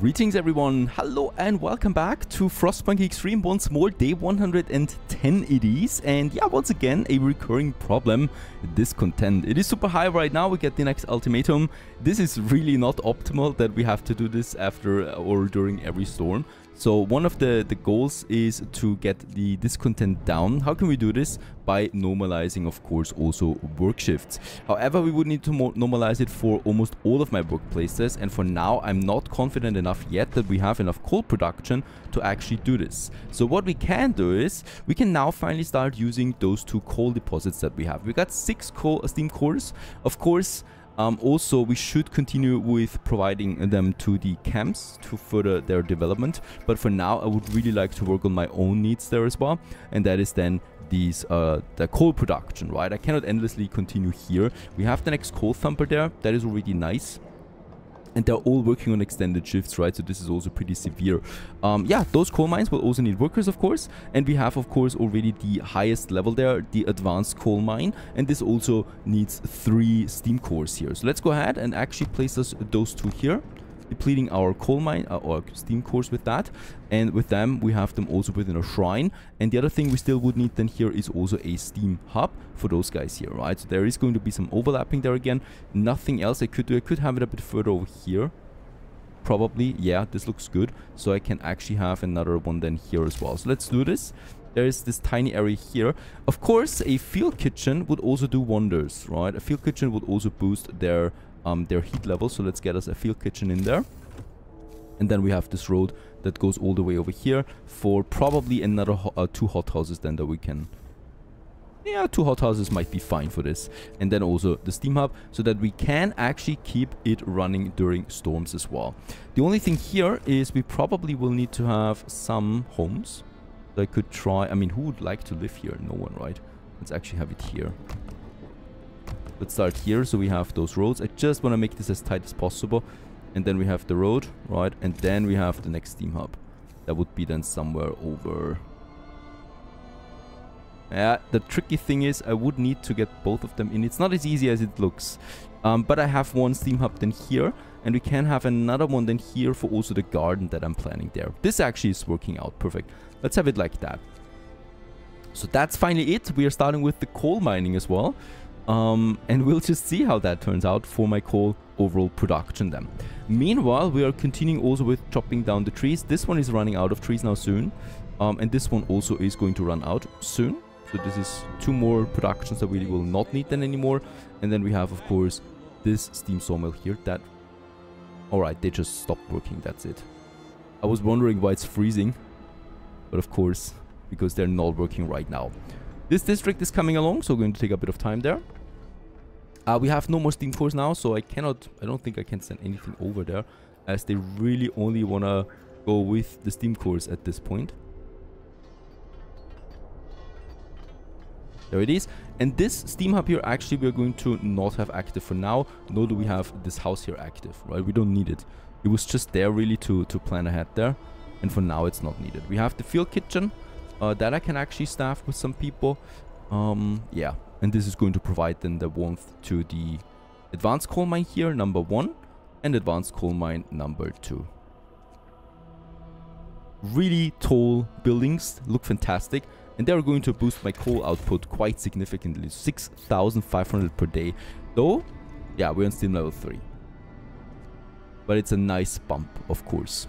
Greetings everyone, hello and welcome back to Frostpunk Extreme once more, day 110 it is, and yeah, once again, a recurring problem, discontent. It is super high right now, we get the next ultimatum. This is really not optimal that we have to do this after uh, or during every storm. So one of the, the goals is to get the discontent down. How can we do this? By normalizing, of course, also work shifts. However, we would need to normalize it for almost all of my workplaces. And for now, I'm not confident enough yet that we have enough coal production to actually do this. So what we can do is we can now finally start using those two coal deposits that we have. We got six coal steam cores. Of course, um, also, we should continue with providing them to the camps to further their development. But for now, I would really like to work on my own needs there as well. And that is then these uh, the coal production, right? I cannot endlessly continue here. We have the next coal thumper there. That is already nice and they're all working on extended shifts, right? So this is also pretty severe. Um, yeah, those coal mines will also need workers, of course. And we have, of course, already the highest level there, the advanced coal mine. And this also needs three steam cores here. So let's go ahead and actually place those two here depleting our coal mine uh, or steam cores with that. And with them we have them also within a shrine. And the other thing we still would need then here is also a steam hub for those guys here right? So there is going to be some overlapping there again. Nothing else I could do. I could have it a bit further over here. Probably yeah this looks good. So I can actually have another one then here as well. So let's do this. There is this tiny area here. Of course, a field kitchen would also do wonders, right? A field kitchen would also boost their um, their heat level. So let's get us a field kitchen in there. And then we have this road that goes all the way over here for probably another ho uh, two hothouses then that we can... Yeah, two hothouses might be fine for this. And then also the steam hub so that we can actually keep it running during storms as well. The only thing here is we probably will need to have some homes. I could try... I mean, who would like to live here? No one, right? Let's actually have it here. Let's start here so we have those roads. I just want to make this as tight as possible. And then we have the road, right? And then we have the next steam hub. That would be then somewhere over... Yeah, the tricky thing is I would need to get both of them in. It's not as easy as it looks. Um, but I have one steam hub then here. And we can have another one then here for also the garden that I'm planning there. This actually is working out perfect. Let's have it like that. So that's finally it. We are starting with the coal mining as well. Um, and we'll just see how that turns out for my coal overall production then. Meanwhile, we are continuing also with chopping down the trees. This one is running out of trees now soon. Um, and this one also is going to run out soon. So this is two more productions that we will not need then anymore. And then we have, of course, this steam sawmill here that... Alright, they just stopped working, that's it. I was wondering why it's freezing. But of course, because they're not working right now. This district is coming along, so we're going to take a bit of time there. Uh, we have no more steam cores now, so I cannot... I don't think I can send anything over there, as they really only want to go with the steam cores at this point. There it is. And this steam hub here, actually, we're going to not have active for now, nor do we have this house here active, right? We don't need it. It was just there really to, to plan ahead there. And for now, it's not needed. We have the field kitchen, uh, that I can actually staff with some people. Um, yeah, and this is going to provide then the warmth to the advanced coal mine here, number one, and advanced coal mine number two. Really tall buildings, look fantastic, and they're going to boost my coal output quite significantly, 6,500 per day. Though, yeah, we're on steam level 3. But it's a nice bump, of course.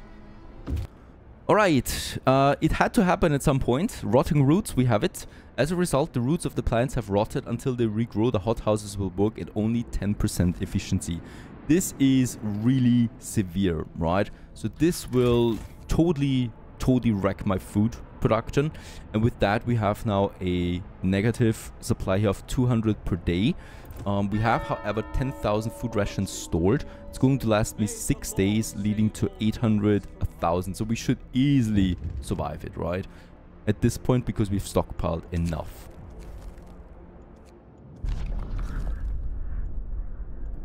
Alright, uh, it had to happen at some point. Rotting roots, we have it. As a result, the roots of the plants have rotted until they regrow. The hothouses will work at only 10% efficiency. This is really severe, right? So this will totally, totally wreck my food production. And with that, we have now a negative supply here of 200 per day. Um, we have, however, 10,000 food rations stored. It's going to last me 6 days, leading to 800, 1,000. So we should easily survive it, right? At this point, because we've stockpiled enough.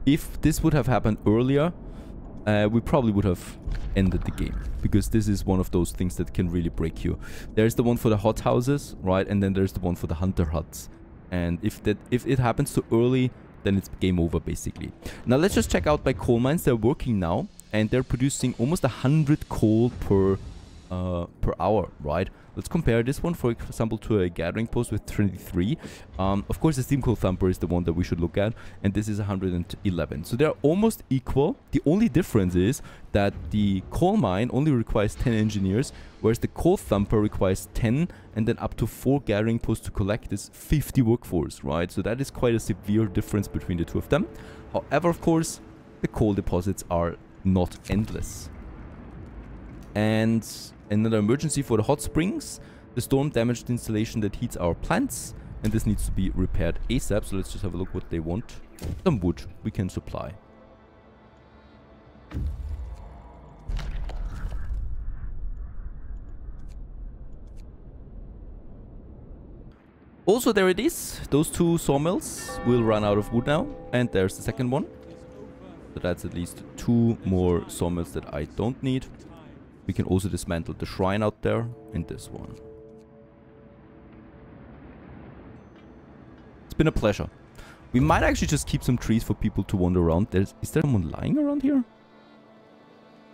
If this would have happened earlier, uh, we probably would have ended the game because this is one of those things that can really break you. There's the one for the hothouses, right? And then there's the one for the hunter huts. And if that if it happens too early, then it's game over basically. Now let's just check out my coal mines. They're working now. and they're producing almost a 100 coal per uh, per hour, right? Let's compare this one, for example, to a gathering post with 23. Um, of course, the steam coal thumper is the one that we should look at, and this is 111. So they're almost equal. The only difference is that the coal mine only requires 10 engineers, whereas the coal thumper requires 10 and then up to 4 gathering posts to collect this 50 workforce, right? So that is quite a severe difference between the two of them. However, of course, the coal deposits are not endless. And another emergency for the hot springs. The storm damaged the installation that heats our plants and this needs to be repaired ASAP. So let's just have a look what they want. Some wood we can supply. Also there it is. Those two sawmills will run out of wood now. And there's the second one. So that's at least two more sawmills that I don't need. We can also dismantle the shrine out there and this one. It's been a pleasure. We might actually just keep some trees for people to wander around. There's, is there someone lying around here?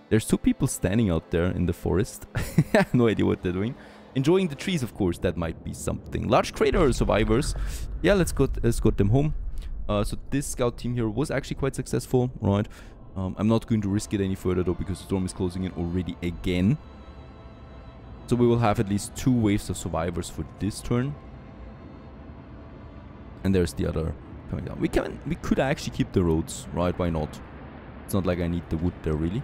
There's two people standing out there in the forest. No idea what they're doing. Enjoying the trees, of course. That might be something. Large crater survivors. Yeah, let's go, let's go them home. Uh, so this scout team here was actually quite successful, right? Um, I'm not going to risk it any further though because the storm is closing in already again. So we will have at least two waves of survivors for this turn. And there's the other coming down. We can we could actually keep the roads, right? Why not? It's not like I need the wood there really.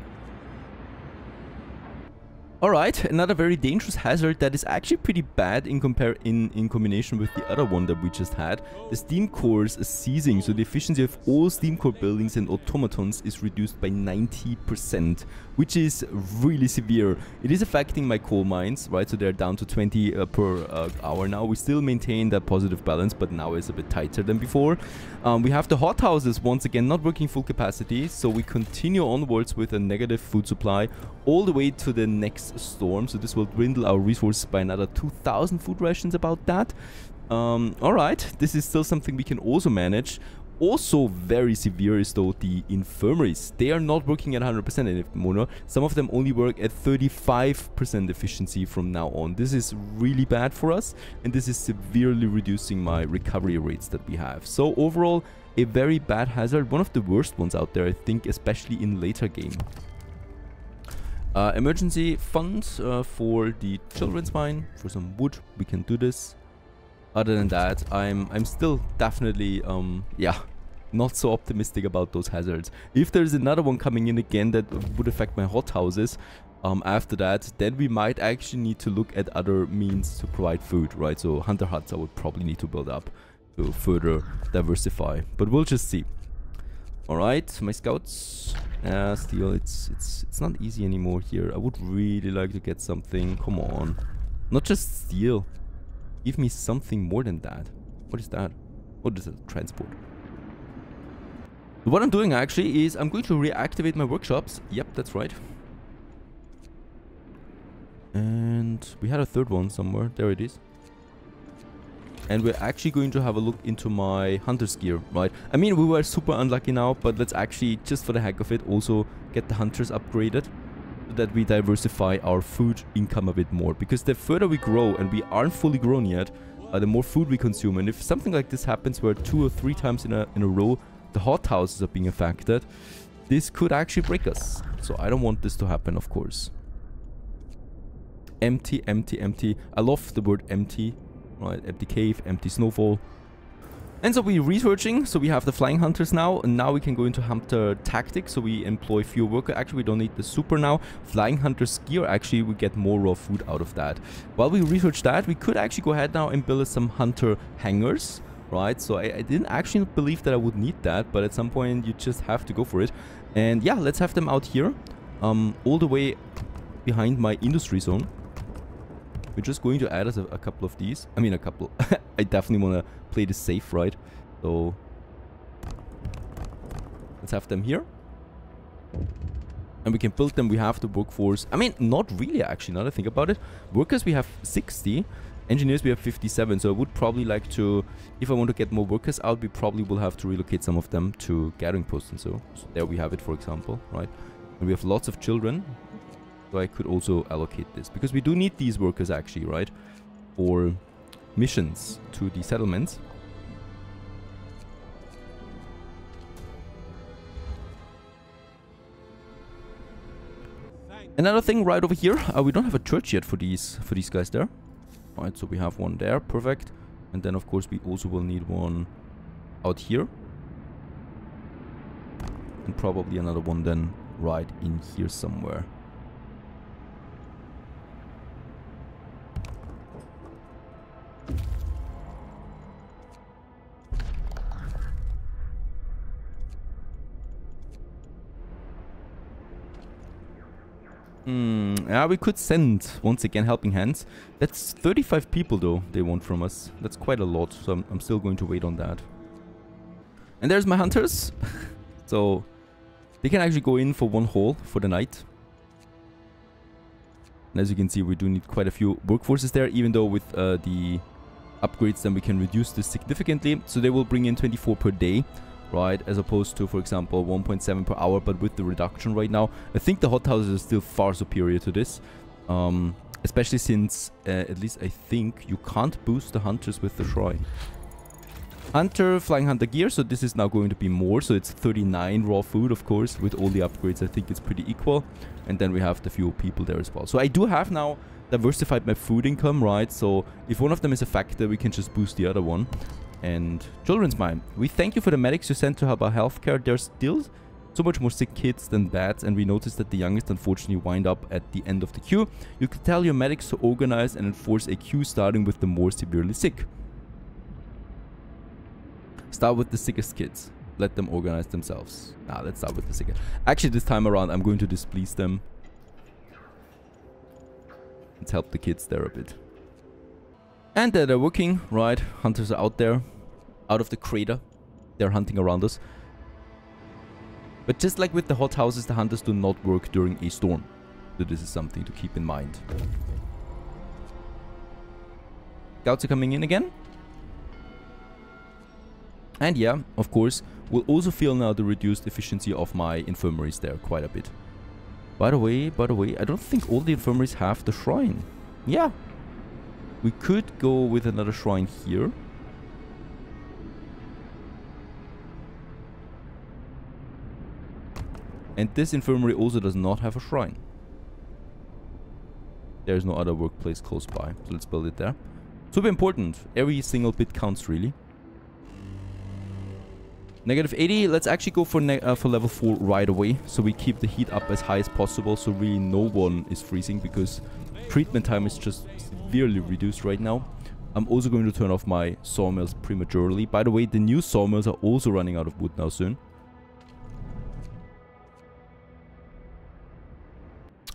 Alright, another very dangerous hazard that is actually pretty bad in compare in, in combination with the other one that we just had. The steam cores are seizing, so the efficiency of all steam core buildings and automatons is reduced by 90%, which is really severe. It is affecting my coal mines, right, so they're down to 20 uh, per uh, hour now. We still maintain that positive balance, but now it's a bit tighter than before. Um, we have the hothouses once again not working full capacity, so we continue onwards with a negative food supply all the way to the next storm. So this will dwindle our resources by another 2,000 food rations about that. Um, Alright, this is still something we can also manage. Also very severe is though the infirmaries. They are not working at 100% anymore. Some of them only work at 35% efficiency from now on. This is really bad for us and this is severely reducing my recovery rates that we have. So overall, a very bad hazard. One of the worst ones out there, I think, especially in later game. Uh, emergency funds uh, for the children's mine, for some wood, we can do this. Other than that, I'm I'm still definitely, um, yeah, not so optimistic about those hazards. If there's another one coming in again that would affect my hothouses, um, after that, then we might actually need to look at other means to provide food, right? So hunter huts I would probably need to build up to further diversify, but we'll just see. All right, my scouts. Uh, it's it's it's not easy anymore here. I would really like to get something. Come on, not just steel. Give me something more than that. What is that? What is it? Transport. What I'm doing actually is I'm going to reactivate my workshops. Yep, that's right. And we had a third one somewhere. There it is and we're actually going to have a look into my hunter's gear, right? I mean, we were super unlucky now, but let's actually, just for the heck of it, also get the hunters upgraded so that we diversify our food income a bit more. Because the further we grow, and we aren't fully grown yet, uh, the more food we consume. And if something like this happens where two or three times in a, in a row the hothouses are being affected, this could actually break us. So I don't want this to happen, of course. Empty, empty, empty. I love the word empty Right, empty cave, empty snowfall. And so we're researching, so we have the flying hunters now, and now we can go into hunter tactics, so we employ fewer workers. Actually, we don't need the super now. Flying hunters gear, actually, we get more raw food out of that. While we research that, we could actually go ahead now and build some hunter hangars, right? So I, I didn't actually believe that I would need that, but at some point you just have to go for it. And yeah, let's have them out here, um, all the way behind my industry zone. We're just going to add us a, a couple of these. I mean, a couple. I definitely want to play this safe, right? So let's have them here. And we can build them. We have the workforce. I mean, not really, actually, now that I think about it. Workers, we have 60. Engineers, we have 57. So I would probably like to, if I want to get more workers out, we probably will have to relocate some of them to gathering posts and so. so there we have it, for example, right? And we have lots of children. So I could also allocate this. Because we do need these workers actually, right? For missions to the settlements. Another thing right over here, uh, we don't have a church yet for these for these guys there. Right, so we have one there, perfect. And then of course we also will need one out here. And probably another one then right in here somewhere. Hmm, yeah, we could send, once again, Helping Hands. That's 35 people, though, they want from us. That's quite a lot, so I'm, I'm still going to wait on that. And there's my hunters. so, they can actually go in for one hole for the night. And as you can see, we do need quite a few workforces there, even though with uh, the upgrades, then we can reduce this significantly. So they will bring in 24 per day right? As opposed to, for example, 1.7 per hour, but with the reduction right now. I think the hothouses are still far superior to this. Um, especially since, uh, at least I think, you can't boost the hunters with the shrine. Hunter, Flying Hunter gear, so this is now going to be more, so it's 39 raw food, of course, with all the upgrades, I think it's pretty equal. And then we have the few people there as well. So I do have now diversified my food income, right? So if one of them is a factor, we can just boost the other one and Children's Mine. We thank you for the medics you sent to help our healthcare. There's still so much more sick kids than bats, and we noticed that the youngest unfortunately wind up at the end of the queue. You could tell your medics to organize and enforce a queue starting with the more severely sick. Start with the sickest kids. Let them organize themselves. Nah, let's start with the sickest. Actually, this time around, I'm going to displease them. Let's help the kids there a bit. And they're working, right? Hunters are out there, out of the crater. They're hunting around us. But just like with the hothouses, the hunters do not work during a storm. So this is something to keep in mind. Scouts are coming in again. And yeah, of course, we'll also feel now the reduced efficiency of my infirmaries there quite a bit. By the way, by the way, I don't think all the infirmaries have the shrine. Yeah, we could go with another shrine here. And this infirmary also does not have a shrine. There's no other workplace close by. So let's build it there. Super important. Every single bit counts really. Negative 80. Let's actually go for uh, for level 4 right away. So we keep the heat up as high as possible. So really no one is freezing because treatment time is just severely reduced right now. I'm also going to turn off my sawmills prematurely. By the way, the new sawmills are also running out of wood now soon.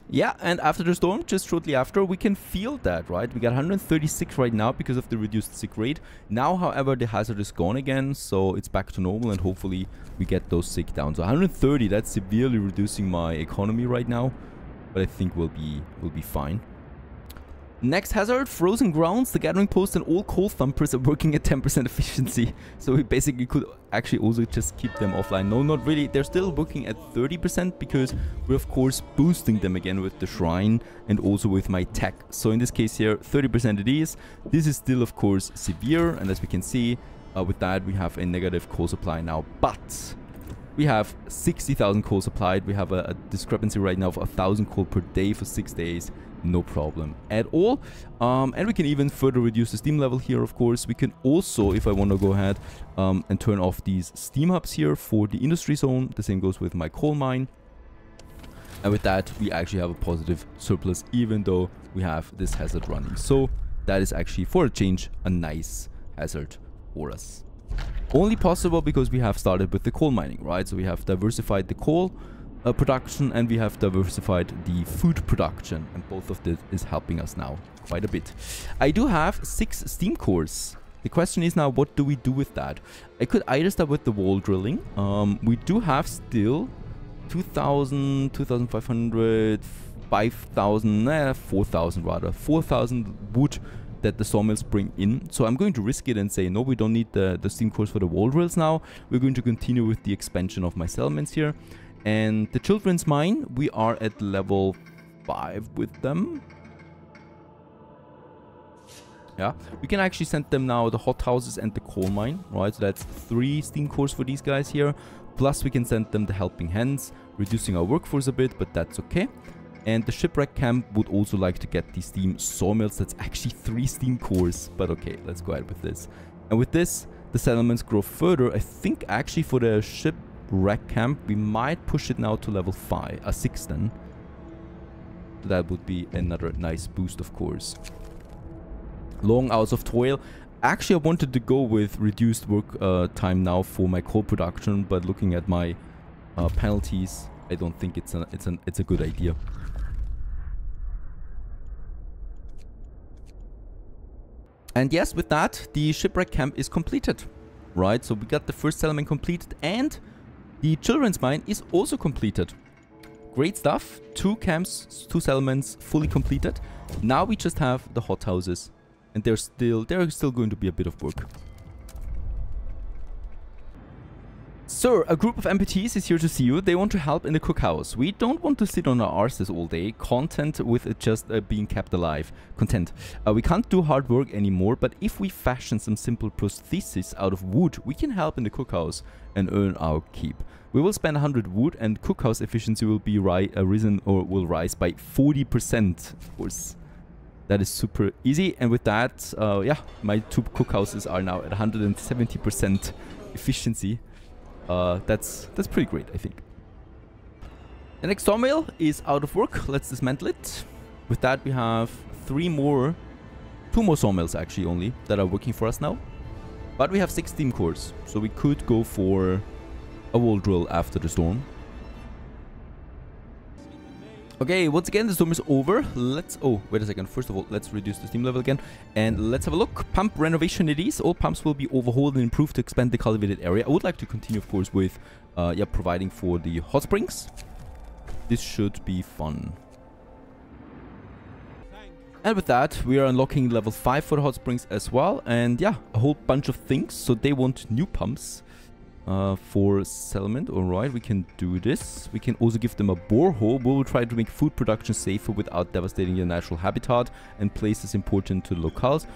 Yeah, and after the storm, just shortly after, we can feel that, right? We got 136 right now because of the reduced sick rate. Now, however, the hazard is gone again, so it's back to normal and hopefully we get those sick down. So 130, that's severely reducing my economy right now, but I think we'll be, we'll be fine. Next hazard, frozen grounds. The gathering post and all coal thumpers are working at 10% efficiency. So we basically could actually also just keep them offline. No, not really. They're still working at 30% because we're of course boosting them again with the shrine and also with my tech. So in this case here, 30% it is. This is still of course severe and as we can see, uh, with that we have a negative coal supply now. But we have 60,000 coal supplied. We have a, a discrepancy right now of 1,000 coal per day for 6 days no problem at all. Um, and we can even further reduce the steam level here, of course. We can also, if I want to go ahead um, and turn off these steam hubs here for the industry zone. The same goes with my coal mine. And with that, we actually have a positive surplus, even though we have this hazard running. So that is actually, for a change, a nice hazard for us. Only possible because we have started with the coal mining, right? So we have diversified the coal uh, production and we have diversified the food production and both of this is helping us now quite a bit. I do have six steam cores. The question is now what do we do with that? I could either start with the wall drilling. Um, we do have still 2000, 2500, 5000, eh, 4000 rather, 4000 wood that the sawmills bring in. So I'm going to risk it and say, no, we don't need the, the steam cores for the wall drills now. We're going to continue with the expansion of my settlements here. And the children's mine, we are at level 5 with them. Yeah, we can actually send them now the hothouses and the coal mine, right? So that's three steam cores for these guys here. Plus we can send them the helping hands, reducing our workforce a bit, but that's okay. And the shipwreck camp would also like to get these steam sawmills. That's actually three steam cores, but okay, let's go ahead with this. And with this, the settlements grow further. I think actually for the shipwreck camp, we might push it now to level 5, a uh, 6 then. That would be another nice boost, of course long hours of toil. Actually, I wanted to go with reduced work uh, time now for my coal production, but looking at my uh, penalties, I don't think it's a, it's, an, it's a good idea. And yes, with that, the shipwreck camp is completed. Right, so we got the first settlement completed and the children's mine is also completed. Great stuff. Two camps, two settlements fully completed. Now we just have the hothouses and there's still there's still going to be a bit of work. Sir, a group of amputees is here to see you. They want to help in the cookhouse. We don't want to sit on our arses all day, content with just uh, being kept alive. Content. Uh, we can't do hard work anymore, but if we fashion some simple prostheses out of wood, we can help in the cookhouse and earn our keep. We will spend 100 wood and cookhouse efficiency will be ri uh, risen or will rise by 40%, of course. That is super easy. And with that, uh, yeah, my two cookhouses are now at 170% efficiency. Uh, that's that's pretty great, I think. The next sawmill is out of work. Let's dismantle it. With that, we have three more, two more sawmills actually only, that are working for us now. But we have six steam cores, so we could go for a wall drill after the storm. Okay, once again, the storm is over. Let's... Oh, wait a second. First of all, let's reduce the steam level again. And let's have a look. Pump renovation it is. All pumps will be overhauled and improved to expand the cultivated area. I would like to continue, of course, with uh, yeah, providing for the hot springs. This should be fun. And with that, we are unlocking level 5 for the hot springs as well. And yeah, a whole bunch of things. So they want new pumps uh, for settlement. Alright, we can do this. We can also give them a borehole. We will try to make food production safer without devastating their natural habitat and places important to locales.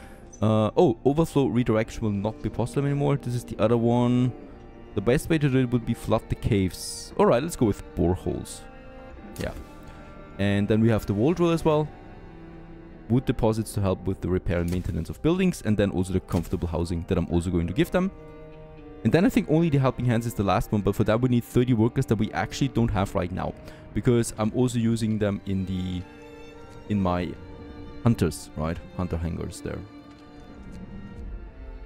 Uh, oh, overflow redirection will not be possible anymore. This is the other one. The best way to do it would be flood the caves. Alright, let's go with boreholes. Yeah. And then we have the wall drill as well. Wood deposits to help with the repair and maintenance of buildings. And then also the comfortable housing that I'm also going to give them. And then I think only the helping hands is the last one, but for that we need 30 workers that we actually don't have right now. Because I'm also using them in the in my hunters, right? Hunter hangars there.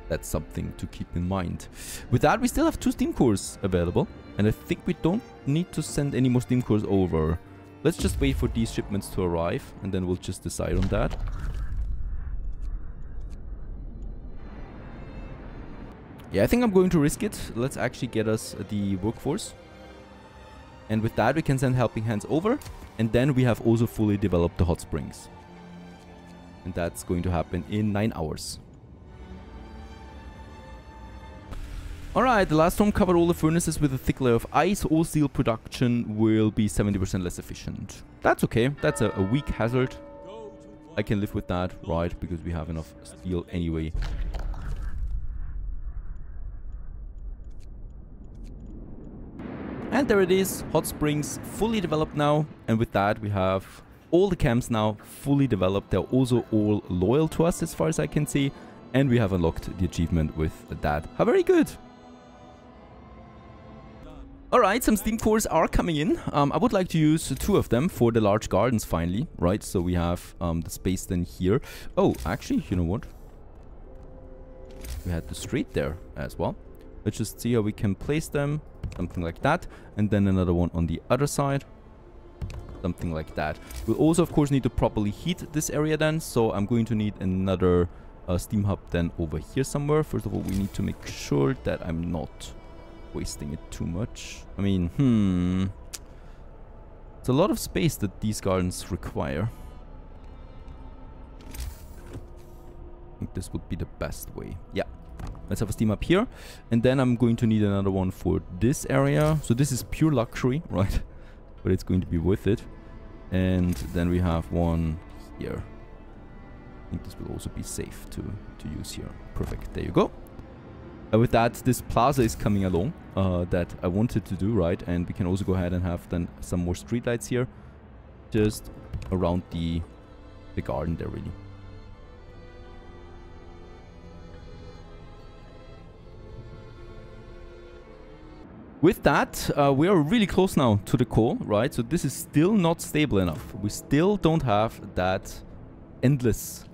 That's something to keep in mind. With that, we still have two steam cores available. And I think we don't need to send any more steam cores over. Let's just wait for these shipments to arrive and then we'll just decide on that. Yeah, I think I'm going to risk it. Let's actually get us the workforce. And with that, we can send helping hands over. And then we have also fully developed the hot springs. And that's going to happen in 9 hours. Alright, the last storm covered all the furnaces with a thick layer of ice. All steel production will be 70% less efficient. That's okay. That's a, a weak hazard. I can live with that, right? Because we have enough steel anyway. And there it is, Hot Springs fully developed now. And with that, we have all the camps now fully developed. They're also all loyal to us as far as I can see. And we have unlocked the achievement with that. How very good. Alright, some steam cores are coming in. Um, I would like to use two of them for the large gardens finally, right? So we have um, the space then here. Oh, actually, you know what? We had the street there as well. Let's just see how we can place them something like that. And then another one on the other side, something like that. We'll also, of course, need to properly heat this area then. So I'm going to need another uh, steam hub then over here somewhere. First of all, we need to make sure that I'm not wasting it too much. I mean, hmm. It's a lot of space that these gardens require. I think this would be the best way. Yeah, Let's have a steam hub here. And then I'm going to need another one for this area. So this is pure luxury, right? But it's going to be worth it. And then we have one here. I think this will also be safe to, to use here. Perfect. There you go. Uh, with that, this plaza is coming along uh, that I wanted to do, right? And we can also go ahead and have then some more streetlights here. Just around the, the garden there, really. With that, uh, we are really close now to the core, right? So this is still not stable enough. We still don't have that endless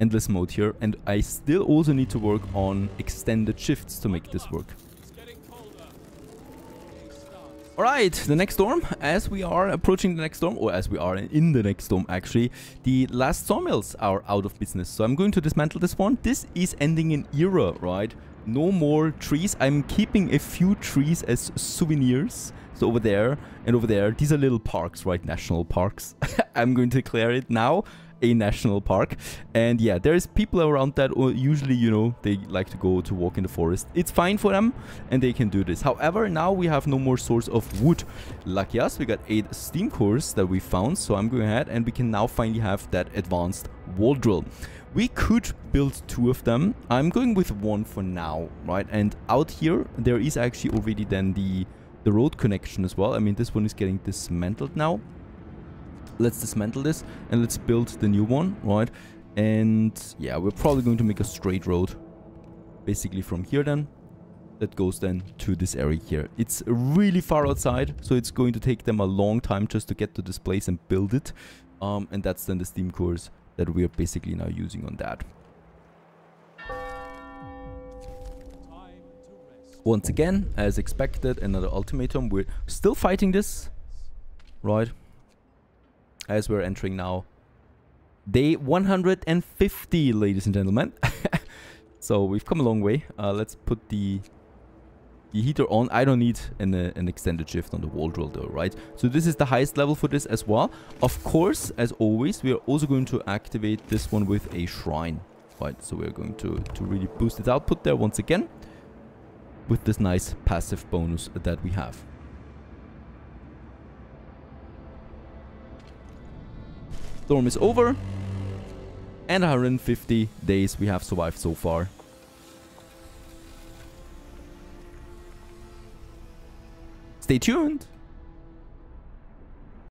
endless mode here and I still also need to work on extended shifts to make this work. Alright, the next storm, as we are approaching the next storm, or as we are in the next storm actually, the last sawmills are out of business. So I'm going to dismantle this one. This is ending an era, right? No more trees. I'm keeping a few trees as souvenirs. So over there and over there, these are little parks, right? National parks. I'm going to declare it now a national park. And yeah, there's people around that usually, you know, they like to go to walk in the forest. It's fine for them and they can do this. However, now we have no more source of wood. Lucky us, we got eight steam cores that we found. So I'm going ahead and we can now finally have that advanced wall drill. We could build two of them. I'm going with one for now, right? And out here, there is actually already then the, the road connection as well. I mean, this one is getting dismantled now let's dismantle this and let's build the new one, right? And yeah, we're probably going to make a straight road basically from here then that goes then to this area here. It's really far outside, so it's going to take them a long time just to get to this place and build it. Um, and that's then the steam cores that we are basically now using on that. Once again, as expected, another ultimatum. We're still fighting this, right? as we're entering now day 150, ladies and gentlemen. so we've come a long way. Uh, let's put the the heater on. I don't need an, uh, an extended shift on the wall drill though, right? So this is the highest level for this as well. Of course, as always, we are also going to activate this one with a shrine, right? So we're going to, to really boost its output there once again with this nice passive bonus that we have. Storm is over. And 150 days we have survived so far. Stay tuned.